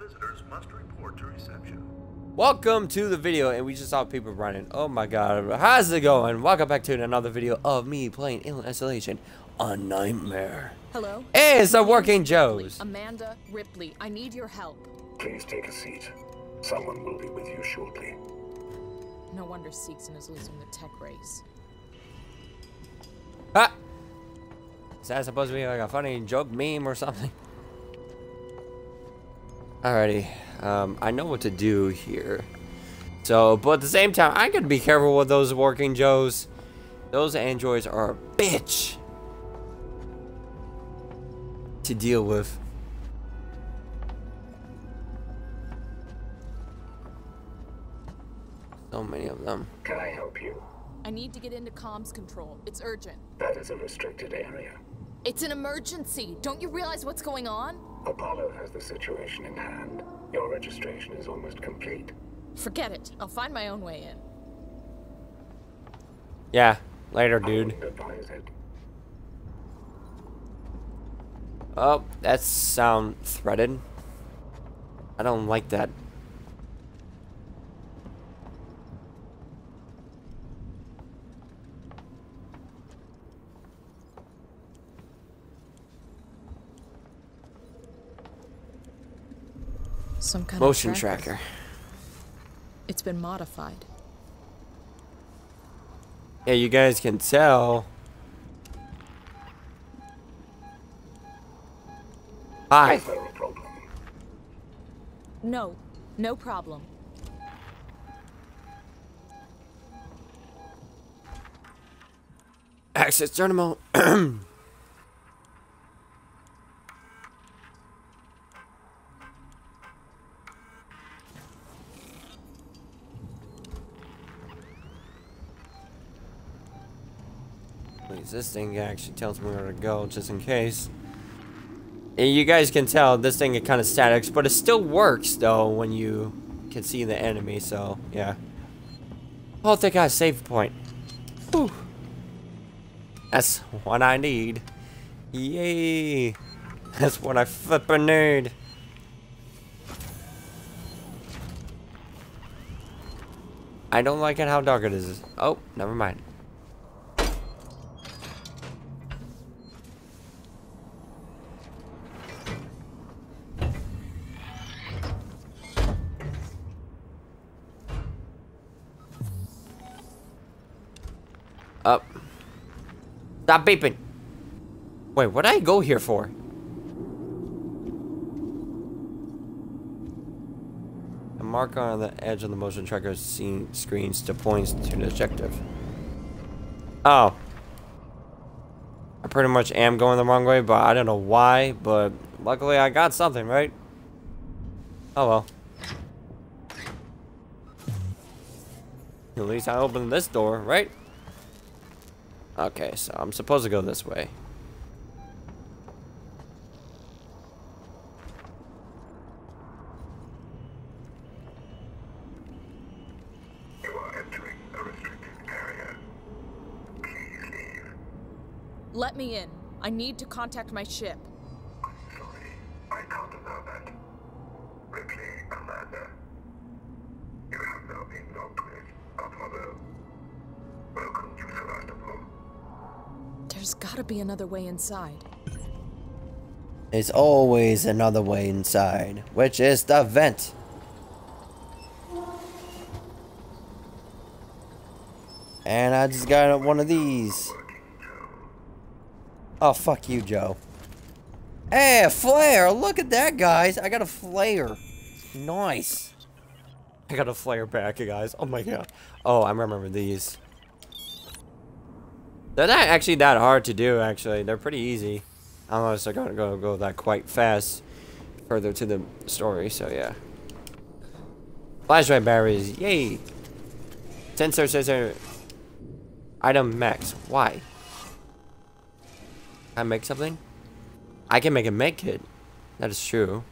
visitors must report to reception. Welcome to the video, and we just saw people running. Oh my god, how's it going? Welcome back to another video of me playing Alien Isolation on Nightmare. Hello? Hey, it's the Working Ripley. Joes. Amanda Ripley, I need your help. Please take a seat. Someone will be with you shortly. No wonder Seegson is losing the tech race. Ah! Is that supposed to be like a funny joke meme or something? Alrighty, um, I know what to do here. So, but at the same time, I gotta be careful with those Working Joes. Those androids are a bitch to deal with. So many of them. Can I help you? I need to get into comms control. It's urgent. That is a restricted area. It's an emergency. Don't you realize what's going on? Apollo has the situation in hand. Your registration is almost complete. Forget it. I'll find my own way in. Yeah, later, dude. wouldn't advise it. Oh, that sound threaded. I don't like that. Some kind Motion of tracker. It's been modified. Yeah, you guys can tell. Hi. Is there a problem? No, no problem. Access terminal. Please, this thing actually tells me where to go, just in case. You guys can tell this thing is kind of static, but it still works though when you can see the enemy. So yeah. Oh, they got a save point. Whew. That's what I need. Yay! That's what I flippin' need. I don't like it how dark it is. Oh, never mind. Stop beeping. Wait, what did I go here for? A marker on the edge of the motion tracker scene screens to points to an objective. Oh. I pretty much am going the wrong way, but I don't know why, but luckily I got something, right? Oh well. At least I opened this door, right? Okay, so I'm supposed to go this way. You are entering a restricted area. Please leave. Let me in. I need to contact my ship. Sorry, I can't allow that. Ripley, Amanda. You have now been locked with Apollo. There's gotta be another way inside. There's always another way inside, which is the vent. And I just got one of these. Oh, fuck you, Joe. Hey, a flare! Look at that, guys! I got a flare. Nice. I got a flare back, you guys. Oh my god. Oh, I remember these. They're not actually that hard to do, actually. They're pretty easy. Unless they're gonna go go that quite fast further to the story, so yeah. Flashlight batteries, yay! Sensor sensor item max. Why? Can I make something? I can make a med kit. That is true.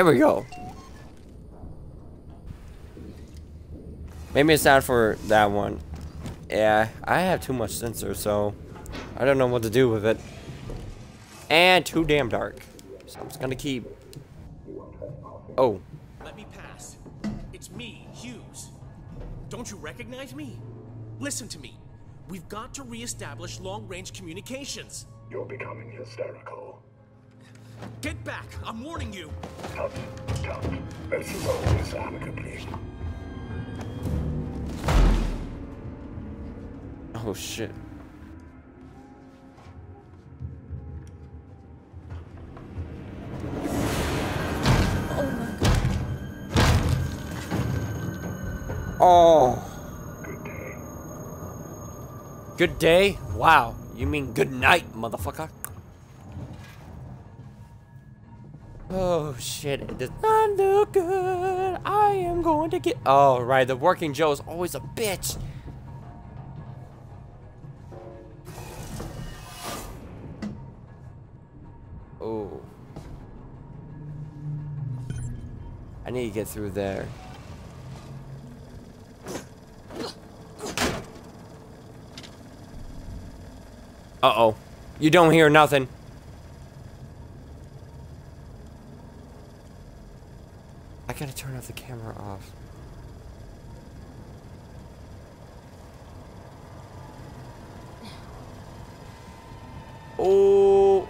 There we go. Maybe it's not for that one. Yeah, I have too much sensor, so I don't know what to do with it. And too damn dark. So I'm just gonna keep. Oh, Let me pass. It's me, Hughes. Don't you recognize me? Listen to me. We've got to re-establish long-range communications. You're becoming hysterical. Get back! I'm warning you! Tut. Let's resolve this amicably. oh shit. Oh, Good day. good day. Wow, you mean good night, motherfucker? Oh shit, it does not look good. I am going to get. Oh right, the working Joe is always a bitch. Oh. I need to get through there. Uh-oh. You don't hear nothing. I gotta turn off the camera off. Oh.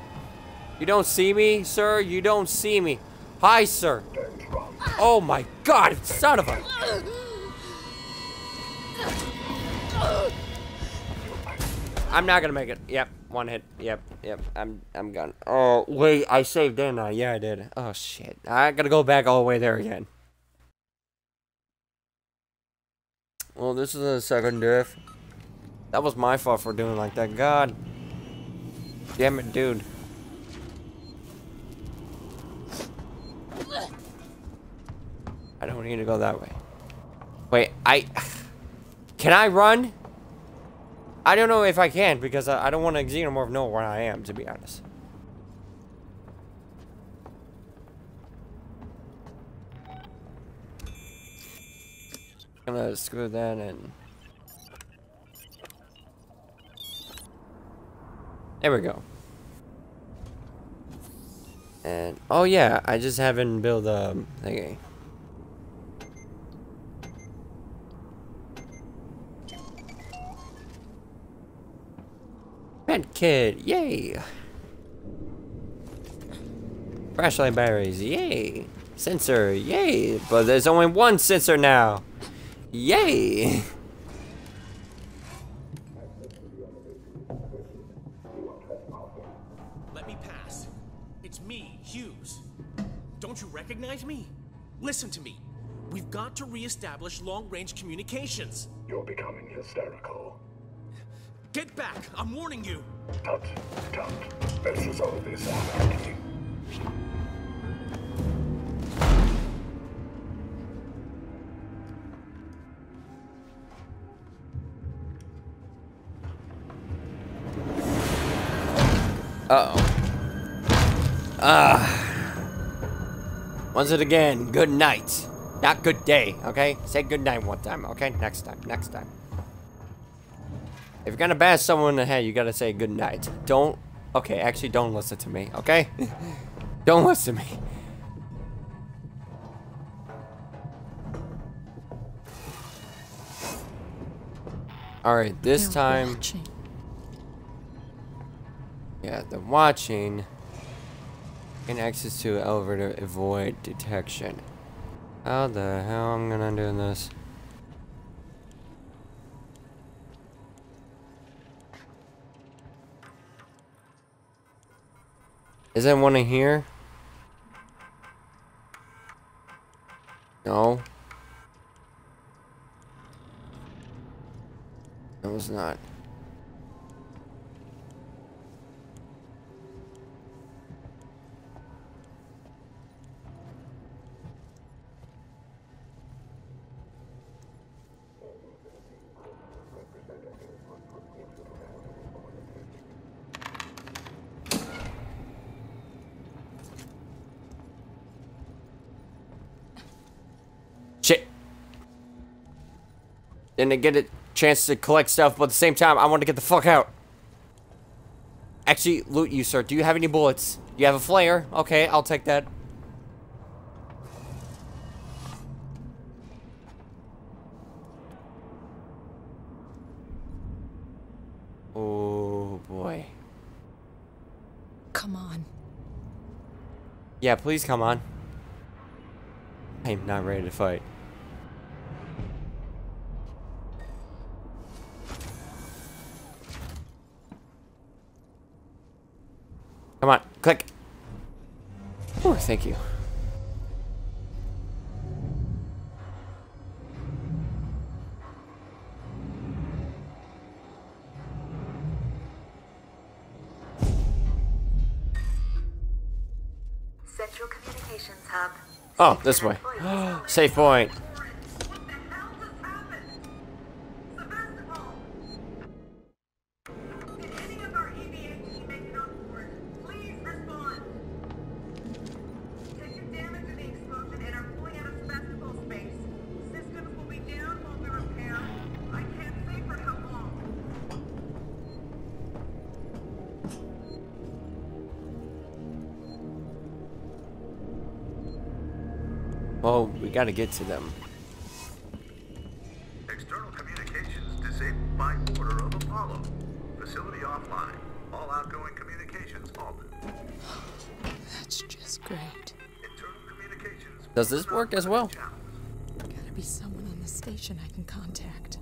You don't see me, sir? You don't see me. Hi, sir. Oh my god, son of a... I'm not gonna make it. Yep, one hit. Yep, yep. I'm I'm gone. Oh wait, I saved, didn't I? Yeah, I did. Oh shit. I gotta go back all the way there again. Well, this is a second death. That was my fault for doing like that. God. Damn it, dude. I don't need to go that way. Wait, I... Can I run? I don't know if I can because I, don't want to xenomorph know where I am, to be honest. Gonna screw that in. There we go. And oh yeah, I just haven't built a thingy. Red kid, yay! Flashlight batteries, yay! Sensor, yay! But there's only one sensor now. Yay! Let me pass. It's me, Hughes. Don't you recognize me? Listen to me. We've got to re-establish long-range communications. You're becoming hysterical. Get back! I'm warning you! Tut, tut. Let's resolve this amicably. Uh oh. Ah. Once it again, good night. Not good day, okay? Say good night one time, okay? Next time, next time. If you're gonna bash someone in the head, you gotta say good night. Don't. Okay, actually, don't listen to me, okay? don't listen to me. Alright, this They're time. watching. Yeah, the watching. and access to elevator to avoid detection. How the hell I'm gonna do this? Is there one in here? Shit. Didn't get a chance to collect stuff, but at the same time, I want to get the fuck out. Actually, loot you, sir. Do you have any bullets? You have a flare? Okay, I'll take that. Oh, boy. Come on. Yeah, please come on. I'm not ready to fight. Come on, click. Oh, thank you. Central Communications Hub. Oh, this way. Safe point. we gotta get to them. External communications disabled by order of Apollo. Facility offline. All outgoing communications halted. That's just great. Internal communications. Does this work as well? Gotta be someone on the station I can contact.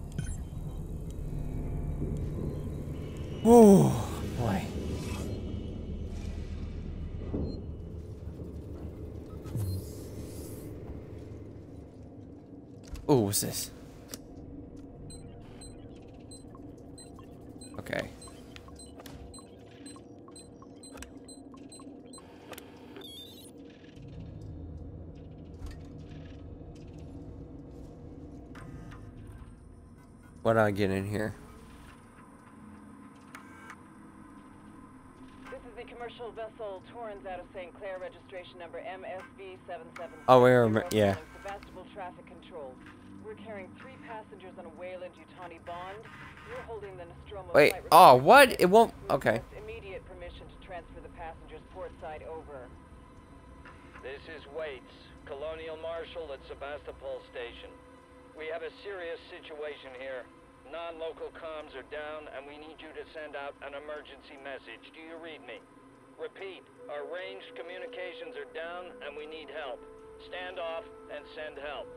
Oh, What's this? Okay. What do I get in here? This is the commercial vessel Torrens out of St. Clair, registration number MSV 777. Oh, we remember- yeah. Sebastopol traffic control. We're carrying three passengers on a Weyland Yutani bond. We're holding the Nostromo. Wait, oh, what? It won't- okay. Immediate permission to transfer the passengers port side over. This is Waits, Colonial Marshal at Sebastopol Station. We have a serious situation here. Non-local comms are down, and we need you to send out an emergency message. Do you read me? Repeat, our ranged communications are down, and we need help. Stand off and send help.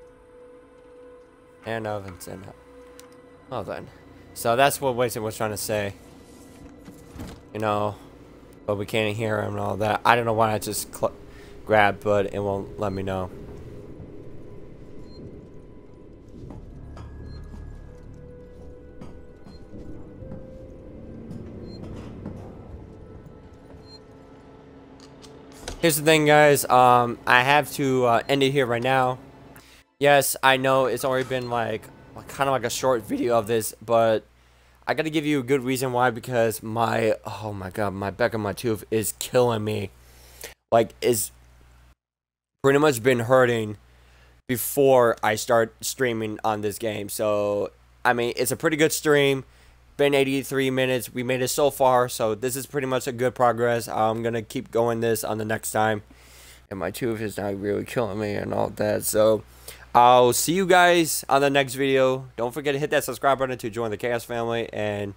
And ovens and well then. So that's what Wason was trying to say. You know, but we can't hear him and all that. I don't know why I just grabbed, but it won't let me know. Here's the thing, guys. Um, I have to uh, end it here right now. Yes, I know it's already been like kind of like a short video of this, but I got to give you a good reason why because my oh my god, my back of my tooth is killing me. Like is pretty much been hurting before I start streaming on this game. So, I mean, it's a pretty good stream. Been 83 minutes. We made it so far, so this is pretty much a good progress. I'm to keep going this on the next time. And my tooth is not really killing me and all that. So, I'll see you guys on the next video. Don't forget to hit that subscribe button to join the Chaos family and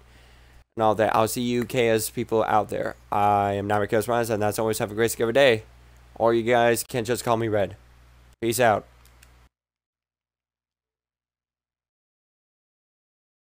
and all that. I'll see you Chaos people out there. I am Nightmare Chaos Runs, and that's always have a great day. Or you guys can just call me Red. Peace out.